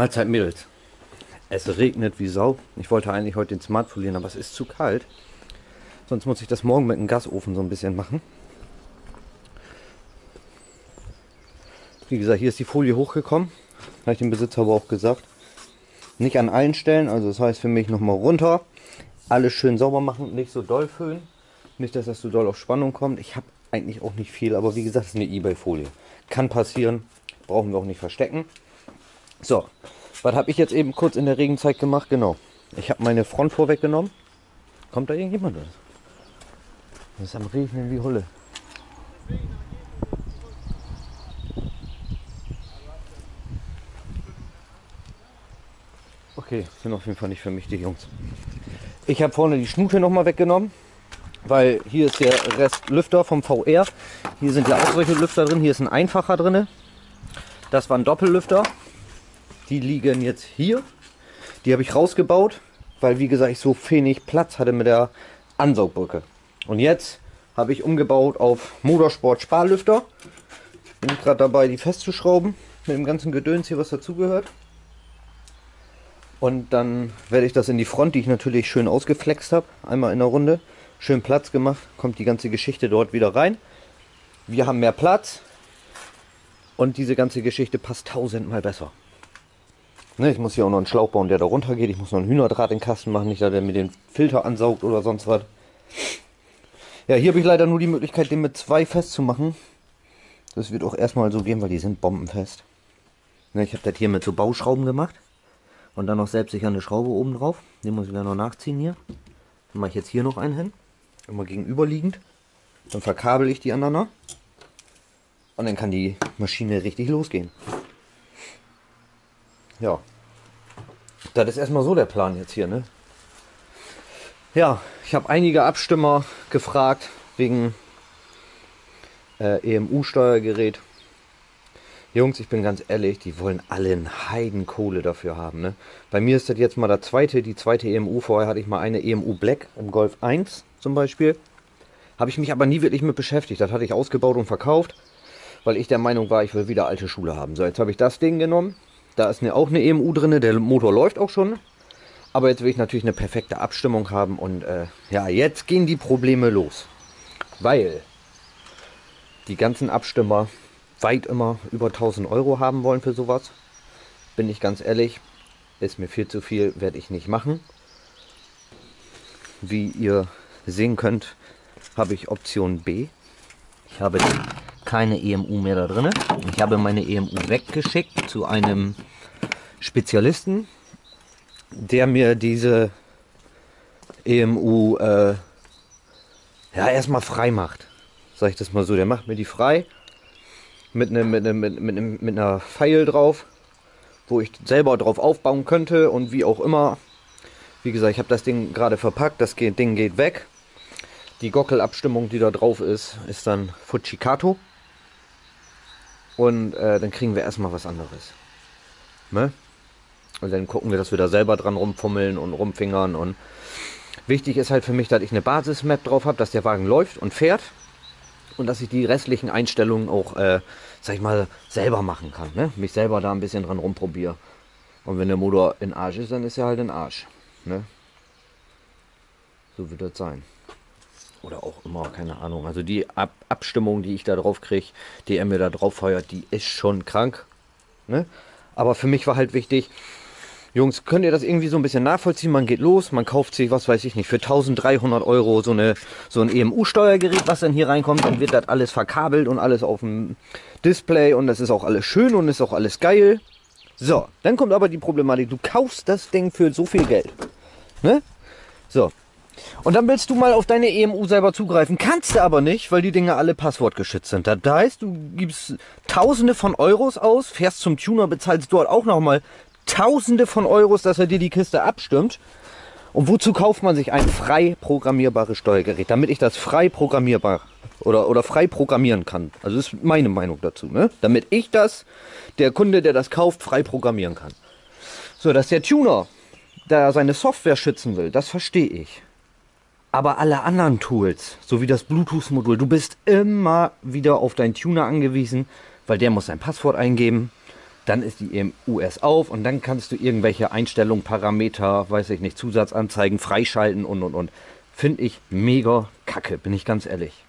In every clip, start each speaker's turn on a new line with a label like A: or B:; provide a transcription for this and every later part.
A: Mahlzeit Mädels. Es regnet wie Sau. Ich wollte eigentlich heute den Smart folieren, aber es ist zu kalt. Sonst muss ich das morgen mit dem Gasofen so ein bisschen machen. Wie gesagt, hier ist die Folie hochgekommen. Habe ich dem Besitzer aber auch gesagt. Nicht an allen Stellen, also das heißt für mich nochmal runter. Alles schön sauber machen, nicht so doll föhnen. Nicht, dass das so doll auf Spannung kommt. Ich habe eigentlich auch nicht viel, aber wie gesagt, es ist eine Ebay-Folie. Kann passieren, brauchen wir auch nicht verstecken. So, was habe ich jetzt eben kurz in der Regenzeit gemacht? Genau. Ich habe meine Front vorweggenommen. Kommt da irgendjemand? Das ist am Regnen wie Hulle. Okay, sind auf jeden Fall nicht für mich die Jungs. Ich habe vorne die Schnute noch mal weggenommen, weil hier ist der Rest Lüfter vom VR. Hier sind ja auch solche Lüfter drin. Hier ist ein einfacher drin. Das war ein Doppellüfter. Die liegen jetzt hier. Die habe ich rausgebaut, weil wie gesagt ich so wenig Platz hatte mit der Ansaugbrücke. Und jetzt habe ich umgebaut auf Motorsport Sparlüfter. Bin gerade dabei, die festzuschrauben mit dem ganzen Gedöns hier, was dazugehört. Und dann werde ich das in die Front, die ich natürlich schön ausgeflext habe, einmal in der Runde. Schön Platz gemacht, kommt die ganze Geschichte dort wieder rein. Wir haben mehr Platz und diese ganze Geschichte passt tausendmal besser. Ne, ich muss hier auch noch einen Schlauch bauen, der da runter geht. Ich muss noch einen Hühnerdraht in den Kasten machen, nicht, dass der mir den Filter ansaugt oder sonst was. Ja, hier habe ich leider nur die Möglichkeit, den mit zwei festzumachen. Das wird auch erstmal so gehen, weil die sind bombenfest. Ne, ich habe das hier mit so Bauschrauben gemacht. Und dann noch selbst sicher eine Schraube oben drauf. Den muss ich dann noch nachziehen hier. Dann mache ich jetzt hier noch einen hin. Immer gegenüberliegend. Dann verkabel ich die aneinander. Und dann kann die Maschine richtig losgehen. Ja. Das ist erstmal so der Plan jetzt hier, ne? Ja, ich habe einige Abstimmer gefragt wegen äh, EMU-Steuergerät. Jungs, ich bin ganz ehrlich, die wollen alle einen Heidenkohle dafür haben. Ne? Bei mir ist das jetzt mal der zweite, die zweite EMU. Vorher hatte ich mal eine EMU Black im Golf 1 zum Beispiel. Habe ich mich aber nie wirklich mit beschäftigt. Das hatte ich ausgebaut und verkauft, weil ich der Meinung war, ich will wieder alte Schule haben. So, jetzt habe ich das Ding genommen. Da ist eine, auch eine EMU drin. Der Motor läuft auch schon. Aber jetzt will ich natürlich eine perfekte Abstimmung haben. Und äh, ja, jetzt gehen die Probleme los. Weil die ganzen Abstimmer weit immer über 1000 Euro haben wollen für sowas. Bin ich ganz ehrlich, ist mir viel zu viel, werde ich nicht machen. Wie ihr sehen könnt, habe ich Option B. Ich habe keine EMU mehr da drin. Ich habe meine EMU weggeschickt zu einem Spezialisten, der mir diese EMU äh, ja erstmal frei macht. Sag ich das mal so. Der macht mir die frei mit, ne, mit, ne, mit, mit, mit einer Pfeil drauf, wo ich selber drauf aufbauen könnte und wie auch immer. Wie gesagt, ich habe das Ding gerade verpackt, das Ding geht weg. Die Gockelabstimmung, die da drauf ist, ist dann Fujikato. Und äh, dann kriegen wir erstmal was anderes. Ne? Und dann gucken wir, dass wir da selber dran rumfummeln und rumfingern. Und wichtig ist halt für mich, dass ich eine Basismap drauf habe, dass der Wagen läuft und fährt und dass ich die restlichen Einstellungen auch, äh, sag ich mal, selber machen kann. Ne? Mich selber da ein bisschen dran rumprobiere. Und wenn der Motor in Arsch ist, dann ist er halt in Arsch. Ne? So wird das sein. Oder auch immer, keine Ahnung. Also die Ab Abstimmung, die ich da drauf kriege, die er mir da drauf feuert, die ist schon krank. Ne? Aber für mich war halt wichtig, Jungs, könnt ihr das irgendwie so ein bisschen nachvollziehen? Man geht los, man kauft sich, was weiß ich nicht, für 1300 Euro so, eine, so ein EMU-Steuergerät, was dann hier reinkommt. Dann wird das alles verkabelt und alles auf dem Display und das ist auch alles schön und ist auch alles geil. So, dann kommt aber die Problematik, du kaufst das Ding für so viel Geld. Ne? So. Und dann willst du mal auf deine EMU selber zugreifen. Kannst du aber nicht, weil die Dinge alle passwortgeschützt sind. Das heißt, du gibst tausende von Euros aus, fährst zum Tuner, bezahlst dort auch nochmal Tausende von Euros, dass er dir die Kiste abstimmt. Und wozu kauft man sich ein frei programmierbares Steuergerät? Damit ich das frei programmierbar oder, oder frei programmieren kann. Also das ist meine Meinung dazu. Ne? Damit ich das, der Kunde, der das kauft, frei programmieren kann. So, dass der Tuner da seine Software schützen will, das verstehe ich. Aber alle anderen Tools, so wie das Bluetooth-Modul, du bist immer wieder auf deinen Tuner angewiesen, weil der muss sein Passwort eingeben dann ist die EMU erst auf und dann kannst du irgendwelche Einstellungen, Parameter, weiß ich nicht, Zusatzanzeigen freischalten und und und. Finde ich mega kacke, bin ich ganz ehrlich.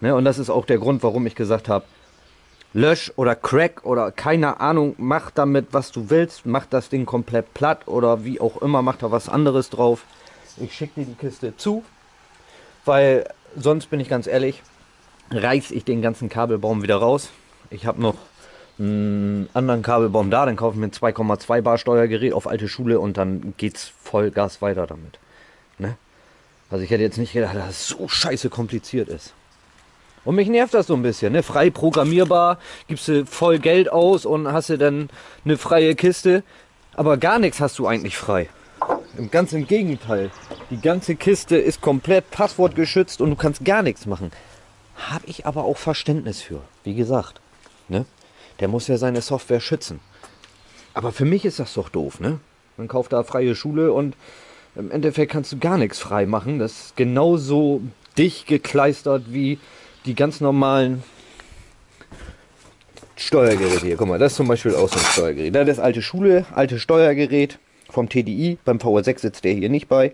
A: Ne, und das ist auch der Grund, warum ich gesagt habe, lösch oder crack oder keine Ahnung, mach damit, was du willst, mach das Ding komplett platt oder wie auch immer, mach da was anderes drauf. Ich schicke dir die Kiste zu, weil sonst bin ich ganz ehrlich, reiß ich den ganzen Kabelbaum wieder raus. Ich habe noch einen anderen Kabelbaum da, dann kaufe ich mir ein 2,2 Bar Steuergerät auf alte Schule und dann geht's Vollgas weiter damit. Ne? Also ich hätte jetzt nicht gedacht, dass es so scheiße kompliziert ist. Und mich nervt das so ein bisschen, ne? Frei programmierbar, gibst du voll Geld aus und hast du dann eine freie Kiste. Aber gar nichts hast du eigentlich frei. Im Gegenteil. Die ganze Kiste ist komplett passwortgeschützt und du kannst gar nichts machen. Habe ich aber auch Verständnis für. Wie gesagt, ne? Der muss ja seine Software schützen. Aber für mich ist das doch doof, ne? Man kauft da freie Schule und im Endeffekt kannst du gar nichts frei machen. Das ist genauso dicht gekleistert wie die ganz normalen Steuergeräte hier. Guck mal, das ist zum Beispiel auch so ein Steuergerät. Das alte Schule, alte Steuergerät vom TDI. Beim VR6 sitzt der hier nicht bei.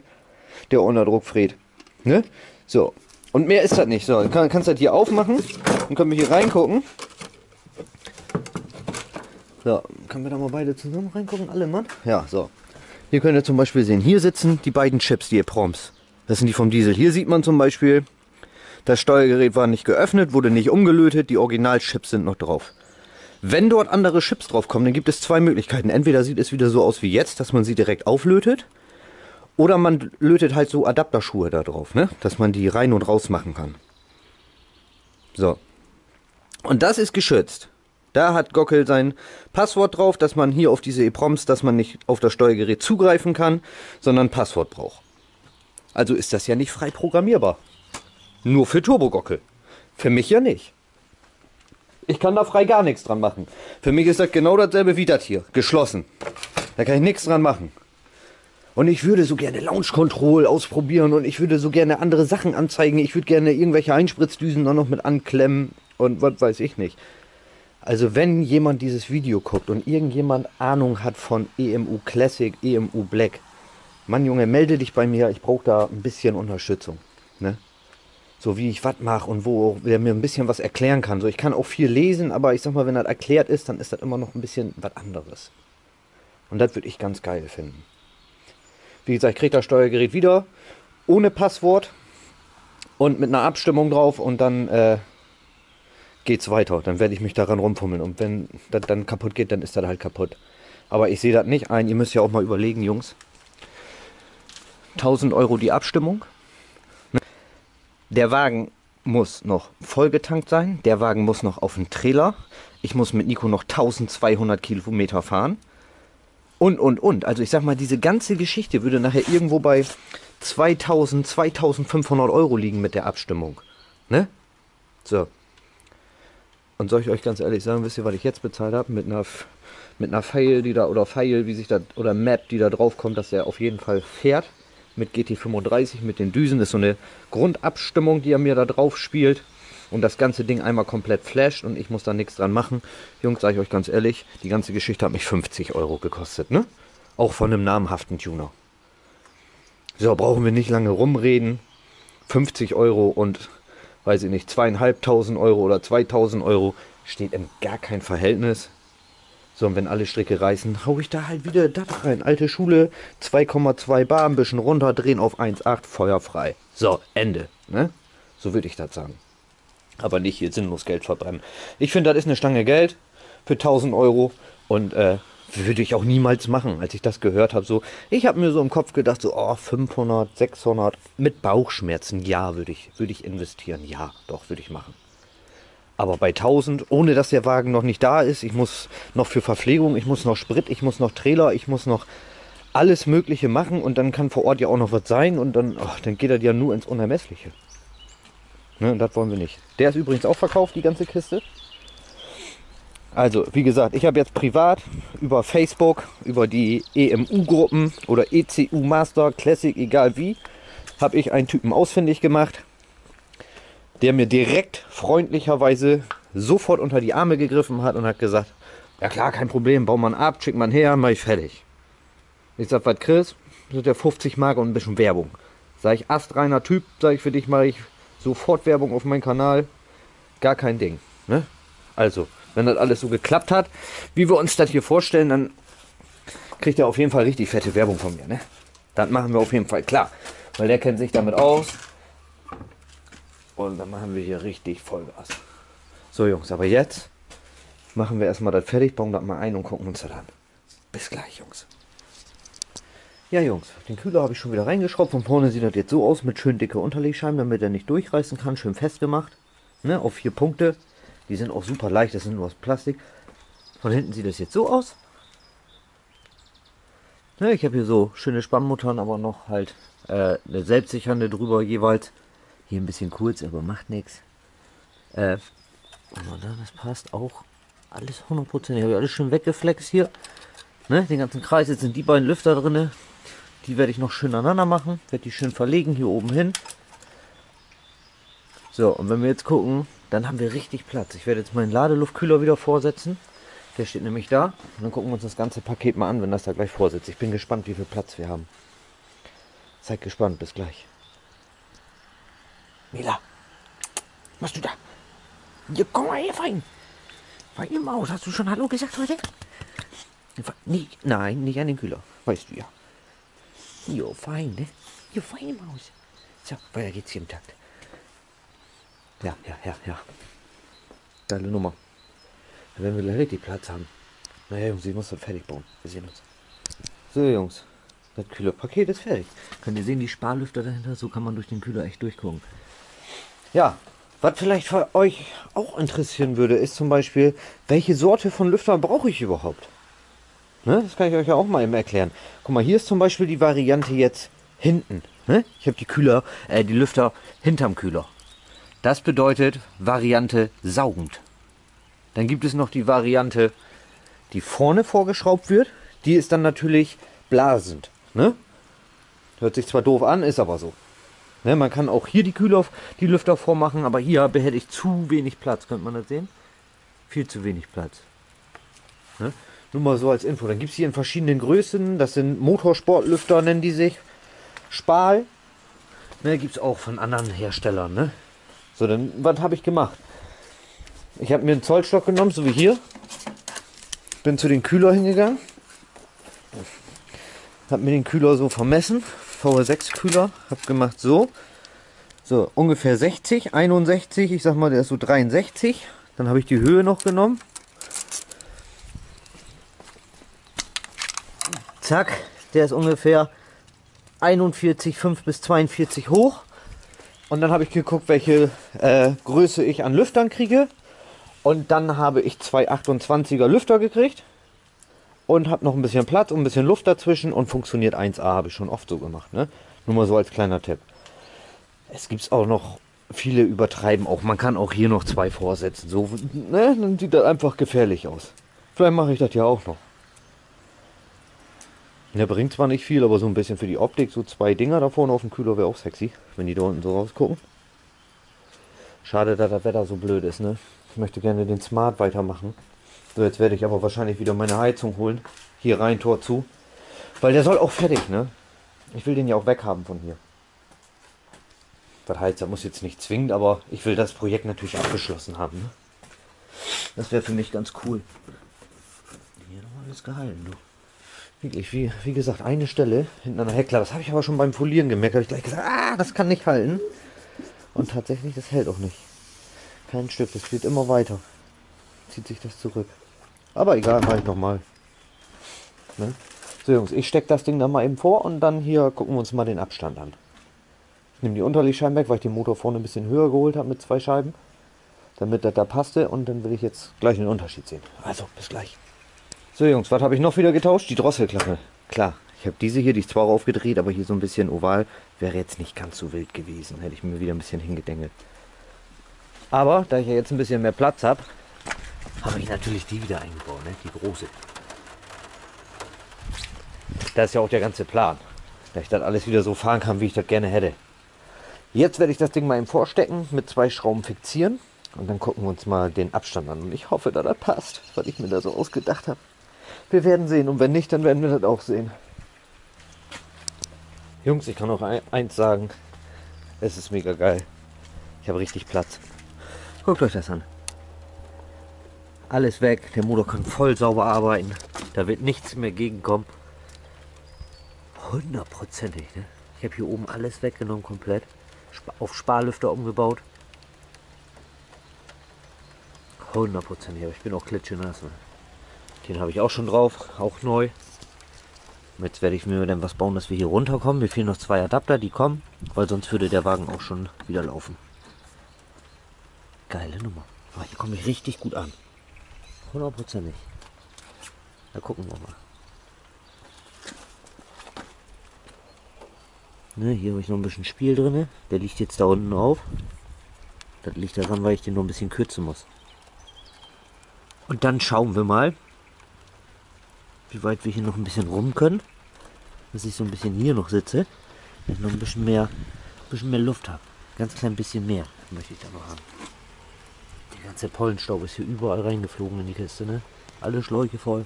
A: Der Unterdruck Fred. Ne? So. Und mehr ist das nicht. So, kann, kannst du das hier aufmachen. Dann können wir hier reingucken. So, können wir da mal beide zusammen reingucken? Alle, Mann? Ja, so. Hier könnt ihr zum Beispiel sehen, hier sitzen die beiden Chips, die EPROMs. Das sind die vom Diesel. Hier sieht man zum Beispiel, das Steuergerät war nicht geöffnet, wurde nicht umgelötet, die Originalchips sind noch drauf. Wenn dort andere Chips drauf kommen, dann gibt es zwei Möglichkeiten. Entweder sieht es wieder so aus wie jetzt, dass man sie direkt auflötet, oder man lötet halt so Adapterschuhe da drauf, ne? dass man die rein und raus machen kann. So. Und das ist geschützt. Da hat Gockel sein Passwort drauf, dass man hier auf diese EPROMs, dass man nicht auf das Steuergerät zugreifen kann, sondern Passwort braucht. Also ist das ja nicht frei programmierbar. Nur für Turbogockel. Für mich ja nicht. Ich kann da frei gar nichts dran machen. Für mich ist das genau dasselbe wie das hier. Geschlossen. Da kann ich nichts dran machen. Und ich würde so gerne Launch Control ausprobieren und ich würde so gerne andere Sachen anzeigen. Ich würde gerne irgendwelche Einspritzdüsen noch mit anklemmen und was weiß ich nicht. Also wenn jemand dieses Video guckt und irgendjemand Ahnung hat von EMU Classic, EMU Black, Mann Junge, melde dich bei mir. Ich brauche da ein bisschen Unterstützung. Ne? so wie ich was mache und wo der mir ein bisschen was erklären kann. So, ich kann auch viel lesen, aber ich sag mal, wenn das erklärt ist, dann ist das immer noch ein bisschen was anderes. Und das würde ich ganz geil finden. Wie gesagt, ich kriege das Steuergerät wieder ohne Passwort und mit einer Abstimmung drauf und dann äh, geht's weiter. Dann werde ich mich daran rumfummeln und wenn das dann kaputt geht, dann ist das halt kaputt. Aber ich sehe das nicht ein. Ihr müsst ja auch mal überlegen, Jungs. 1000 Euro die Abstimmung. Der Wagen muss noch vollgetankt sein. Der Wagen muss noch auf den Trailer. Ich muss mit Nico noch 1200 Kilometer fahren. Und, und, und. Also ich sag mal, diese ganze Geschichte würde nachher irgendwo bei 2000, 2500 Euro liegen mit der Abstimmung. Ne? So. Und soll ich euch ganz ehrlich sagen, wisst ihr, was ich jetzt bezahlt habe? Mit einer, mit einer Pfeil, die da, oder Pfeil, wie sich da, oder Map, die da drauf kommt, dass er auf jeden Fall fährt mit GT35, mit den Düsen. Das ist so eine Grundabstimmung, die er mir da drauf spielt. Und das ganze Ding einmal komplett flasht und ich muss da nichts dran machen. Jungs, sage ich euch ganz ehrlich, die ganze Geschichte hat mich 50 Euro gekostet, ne? Auch von einem namhaften Tuner. So, brauchen wir nicht lange rumreden. 50 Euro und, weiß ich nicht, zweieinhalbtausend Euro oder 2000 Euro steht in gar kein Verhältnis so, und wenn alle Stricke reißen, hau ich da halt wieder das rein. Alte Schule, 2,2 Bar, ein bisschen runter, drehen auf 1,8, feuerfrei. So, Ende. Ne? So würde ich das sagen. Aber nicht hier sinnlos Geld verbrennen. Ich finde, das ist eine Stange Geld für 1000 Euro und äh, würde ich auch niemals machen, als ich das gehört habe. So, ich habe mir so im Kopf gedacht, so, oh, 500, 600 mit Bauchschmerzen, ja, würde ich, würde ich investieren. Ja, doch, würde ich machen. Aber bei 1000, ohne dass der Wagen noch nicht da ist, ich muss noch für Verpflegung, ich muss noch Sprit, ich muss noch Trailer, ich muss noch alles Mögliche machen und dann kann vor Ort ja auch noch was sein und dann, oh, dann geht das ja nur ins Unermessliche. Ne, das wollen wir nicht. Der ist übrigens auch verkauft, die ganze Kiste. Also, wie gesagt, ich habe jetzt privat über Facebook, über die EMU-Gruppen oder ECU Master, Classic, egal wie, habe ich einen Typen ausfindig gemacht der mir direkt freundlicherweise sofort unter die Arme gegriffen hat und hat gesagt, Ja klar, kein Problem. Baut man ab, schickt man her, mach ich fertig. Ich sag, was Chris? Das sind ja 50 Mark und ein bisschen Werbung. Sag ich, astreiner Typ, sag ich für dich, mache ich sofort Werbung auf meinen Kanal. Gar kein Ding. Ne? Also, wenn das alles so geklappt hat, wie wir uns das hier vorstellen, dann kriegt er auf jeden Fall richtig fette Werbung von mir. Ne? Das machen wir auf jeden Fall klar. Weil der kennt sich damit aus. Und dann machen wir hier richtig Vollgas. So Jungs, aber jetzt machen wir erstmal das fertig, bauen das mal ein und gucken uns das an. Bis gleich, Jungs. Ja, Jungs, den Kühler habe ich schon wieder reingeschraubt. Von vorne sieht das jetzt so aus mit schön dicke Unterlegscheiben, damit er nicht durchreißen kann. Schön festgemacht. Ne, auf vier Punkte. Die sind auch super leicht, das sind nur aus Plastik. Von hinten sieht das jetzt so aus. Ne, ich habe hier so schöne Spannmuttern, aber noch halt äh, eine selbstsichernde drüber jeweils. Hier ein bisschen kurz, aber macht nichts. Äh, das passt auch alles 100%. Ich habe alles schön weggeflext hier. Ne, den ganzen Kreis. Jetzt sind die beiden Lüfter drin. Die werde ich noch schön aneinander machen. Werde die schön verlegen hier oben hin. So, und wenn wir jetzt gucken, dann haben wir richtig Platz. Ich werde jetzt meinen Ladeluftkühler wieder vorsetzen. Der steht nämlich da. Und dann gucken wir uns das ganze Paket mal an, wenn das da gleich vorsetzt. Ich bin gespannt, wie viel Platz wir haben. Seid gespannt, bis gleich. Mila, was du da? Ja, komm mal hier rein. Feine Maus, hast du schon Hallo gesagt heute? Nee, nein, nicht an den Kühler. Weißt du ja. Jo, fein, ne? Jo, feine Maus. So, weiter geht's hier im Takt. Ja, ja, ja, ja. Geile Nummer. Da werden wir gleich richtig Platz haben. Naja, Jungs, ich muss das fertig bauen. Wir sehen uns. So, Jungs. Das Kühlerpaket ist fertig. Könnt ihr sehen, die Sparlüfter dahinter? So kann man durch den Kühler echt durchgucken. Ja, was vielleicht für euch auch interessieren würde, ist zum Beispiel, welche Sorte von Lüfter brauche ich überhaupt? Ne? Das kann ich euch ja auch mal eben erklären. Guck mal, hier ist zum Beispiel die Variante jetzt hinten. Ne? Ich habe die Kühler, äh, die Lüfter hinterm Kühler. Das bedeutet Variante saugend. Dann gibt es noch die Variante, die vorne vorgeschraubt wird. Die ist dann natürlich blasend. Ne? Hört sich zwar doof an, ist aber so. Ne, man kann auch hier die Kühler, die Lüfter vormachen, aber hier hätte ich zu wenig Platz. Könnte man das sehen? Viel zu wenig Platz. Ne? Nur mal so als Info. Dann gibt es hier in verschiedenen Größen. Das sind Motorsportlüfter, nennen die sich. Spal. Ne, gibt es auch von anderen Herstellern. Ne? So, dann, was habe ich gemacht? Ich habe mir einen Zollstock genommen, so wie hier. Bin zu den Kühler hingegangen. Habe mir den Kühler so vermessen. VR6 Kühler. Habe gemacht so. So, ungefähr 60, 61. Ich sag mal, der ist so 63. Dann habe ich die Höhe noch genommen. Zack, der ist ungefähr 41,5 bis 42 hoch. Und dann habe ich geguckt, welche äh, Größe ich an Lüftern kriege. Und dann habe ich zwei 28er Lüfter gekriegt. Und habe noch ein bisschen Platz und ein bisschen Luft dazwischen. Und funktioniert 1A, habe ich schon oft so gemacht. Ne? Nur mal so als kleiner Tipp. Es gibt auch noch, viele übertreiben auch. Man kann auch hier noch zwei vorsetzen. So, ne? Dann sieht das einfach gefährlich aus. Vielleicht mache ich das ja auch noch. Der bringt zwar nicht viel, aber so ein bisschen für die Optik, so zwei Dinger da vorne auf dem Kühler wäre auch sexy, wenn die da unten so rausgucken. Schade, dass das Wetter so blöd ist, ne? Ich möchte gerne den Smart weitermachen. So, jetzt werde ich aber wahrscheinlich wieder meine Heizung holen. Hier rein, Tor zu. Weil der soll auch fertig, ne? Ich will den ja auch weghaben von hier. Das heißt, er muss jetzt nicht zwingend, aber ich will das Projekt natürlich abgeschlossen haben, ne? Das wäre für mich ganz cool. Hier noch alles gehalten, du. Wirklich, wie, wie gesagt, eine Stelle hinten an der Heckler. Das habe ich aber schon beim Folieren gemerkt. habe ich gleich gesagt, ah, das kann nicht halten. Und tatsächlich, das hält auch nicht. Kein Stück, das geht immer weiter. Zieht sich das zurück. Aber egal, mache ich nochmal. Ne? So Jungs, ich stecke das Ding dann mal eben vor und dann hier gucken wir uns mal den Abstand an. Ich nehme die Unterlegscheiben weg, weil ich den Motor vorne ein bisschen höher geholt habe mit zwei Scheiben. Damit das da passte und dann will ich jetzt gleich einen Unterschied sehen. Also, bis gleich. So Jungs, was habe ich noch wieder getauscht? Die Drosselklappe. Klar, ich habe diese hier, die ist zwar aufgedreht, aber hier so ein bisschen oval. Wäre jetzt nicht ganz so wild gewesen. Hätte ich mir wieder ein bisschen hingedengelt. Aber da ich ja jetzt ein bisschen mehr Platz habe, habe ich natürlich die wieder eingebaut, ne? die große. Das ist ja auch der ganze Plan. Dass ich das alles wieder so fahren kann, wie ich das gerne hätte. Jetzt werde ich das Ding mal eben vorstecken, mit zwei Schrauben fixieren. Und dann gucken wir uns mal den Abstand an. Und ich hoffe, dass das passt, was ich mir da so ausgedacht habe. Wir werden sehen. Und wenn nicht, dann werden wir das auch sehen. Jungs, ich kann auch ein, eins sagen. Es ist mega geil. Ich habe richtig Platz. Guckt euch das an. Alles weg. Der Motor kann voll sauber arbeiten. Da wird nichts mehr gegenkommen. Hundertprozentig. Ne? Ich habe hier oben alles weggenommen komplett. Auf Sparlüfter umgebaut. Hundertprozentig. Aber ich bin auch klitschenass. Ne? Den habe ich auch schon drauf. Auch neu. Jetzt werde ich mir dann was bauen, dass wir hier runterkommen. Mir fehlen noch zwei Adapter, die kommen. Weil sonst würde der Wagen auch schon wieder laufen. Geile Nummer. Aber hier komme ich richtig gut an. Hundertprozentig. Da gucken wir mal. Ne, hier habe ich noch ein bisschen Spiel drin. Der liegt jetzt da unten auf. Das liegt daran, weil ich den noch ein bisschen kürzen muss. Und dann schauen wir mal, wie weit wir hier noch ein bisschen rum können. Dass ich so ein bisschen hier noch sitze. Dass ich noch ein bisschen mehr, ein bisschen mehr Luft habe. Ganz klein bisschen mehr möchte ich da noch haben. Der ganze Pollenstaub ist hier überall reingeflogen in die Kiste, ne? Alle Schläuche voll.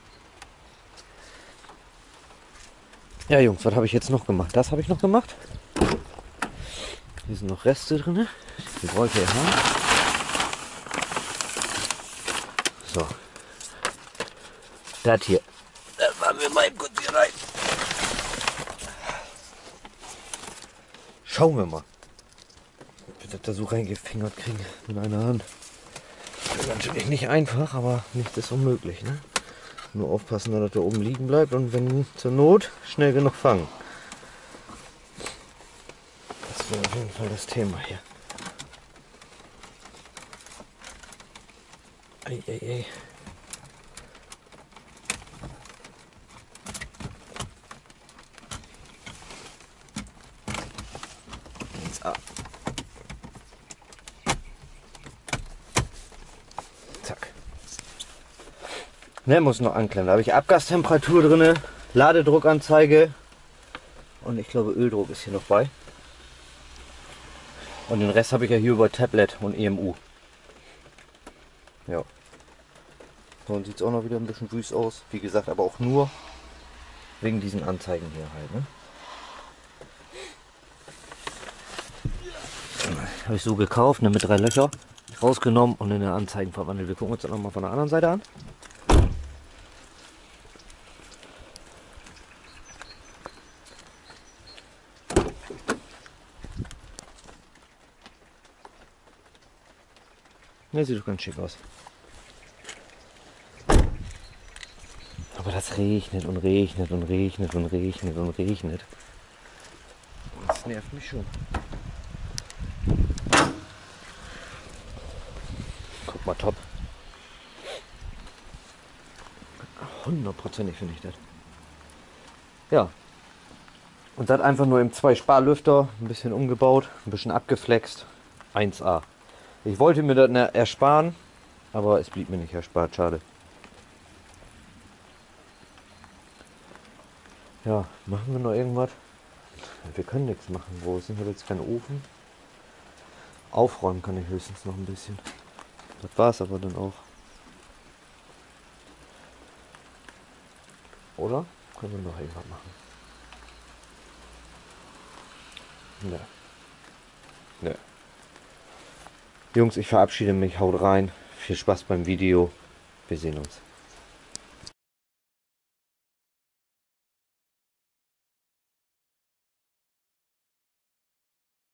A: Ja, Jungs, was habe ich jetzt noch gemacht? Das habe ich noch gemacht. Hier sind noch Reste drin. Die wollte ihr haben. So. Das hier. Machen wir mal kurz hier rein. Schauen wir mal. Wir das da so reingefingert kriegen mit einer Hand. Das natürlich nicht einfach, aber nichts ist unmöglich. Ne? Nur aufpassen, dass er oben liegen bleibt und wenn zur Not schnell genug fangen. Das wäre auf jeden Fall das Thema hier. Ei, ei, ei. Ne, muss noch anklemmen. Da habe ich Abgastemperatur drin, Ladedruckanzeige und ich glaube Öldruck ist hier noch bei. Und den Rest habe ich ja hier über Tablet und EMU. Ja. Und sieht es auch noch wieder ein bisschen wüst aus. Wie gesagt, aber auch nur wegen diesen Anzeigen hier halt. Ne? Habe ich so gekauft, ne, mit drei Löcher rausgenommen und in den Anzeigen verwandelt. Wir gucken uns das nochmal von der anderen Seite an. Ne, sieht doch ganz schick aus. Aber das regnet und regnet und regnet und regnet und regnet. Das nervt mich schon. Guck mal, top. Hundertprozentig finde ich das. Ja. Und das einfach nur im zwei Sparlüfter, ein bisschen umgebaut, ein bisschen abgeflext. 1A. Ich wollte mir das ersparen, aber es blieb mir nicht erspart, schade. Ja, machen wir noch irgendwas? Wir können nichts machen. Wo ist? Habe jetzt keinen Ofen. Aufräumen kann ich höchstens noch ein bisschen. Das war es aber dann auch. Oder? Können wir noch irgendwas machen? Ne. Jungs, ich verabschiede mich. Haut rein. Viel Spaß beim Video. Wir sehen uns.